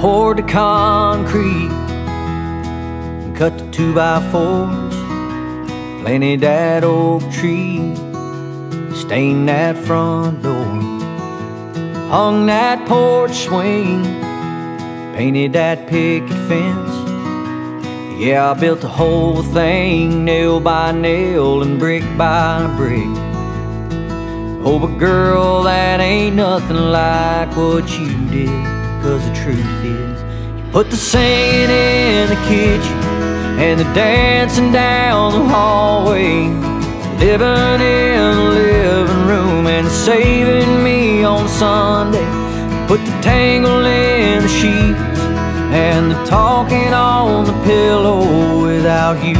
poured the concrete and cut the two by fours, planted that oak tree, stained that front door, hung that porch swing, painted that picket fence. Yeah, I built the whole thing nail by nail and brick by brick. Oh, but girl, that ain't nothing like what you did. Cause the truth is, you put the singing in the kitchen and the dancing down the hallway. Living in the living room and saving me on Sunday. Put the tangle in the sheets and the talking on the pillow without you.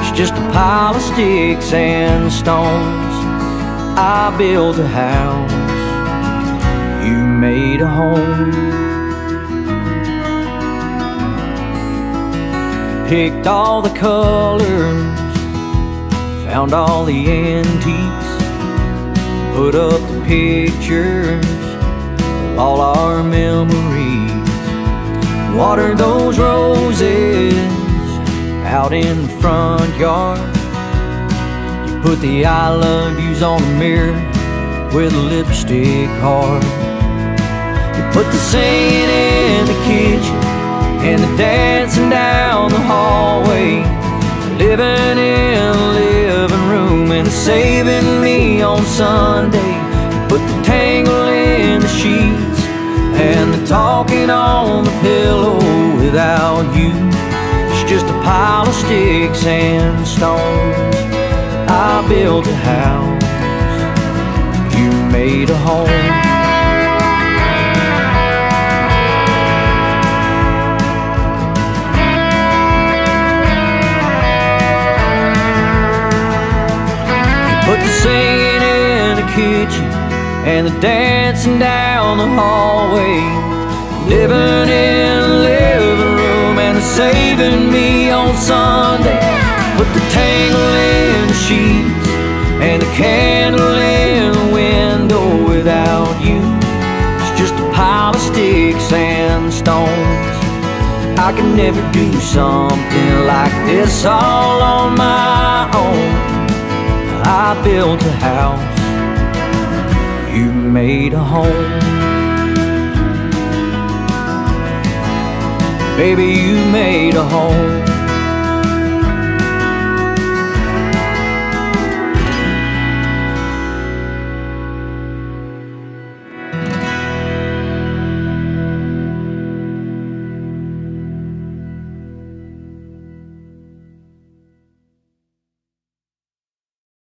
It's just a pile of sticks and stones. I built a house, made a home. Picked all the colors, found all the antiques, put up the pictures of all our memories. Watered those roses out in the front yard. You put the I love yous on the mirror with a lipstick heart. Put the singing in the kitchen and the dancing down the hallway. Living in the living room and saving me on Sunday. Put the tangle in the sheets and the talking on the pillow without you. It's just a pile of sticks and stones. I built a house, you made a home. Kitchen and the dancing down the hallway. Living in the living room and saving me on Sunday. Put the tangle in the sheets and the candle in the window without you. It's just a pile of sticks and stones. I could never do something like this all on my own. I built a house, made a home. Baby, you made a home.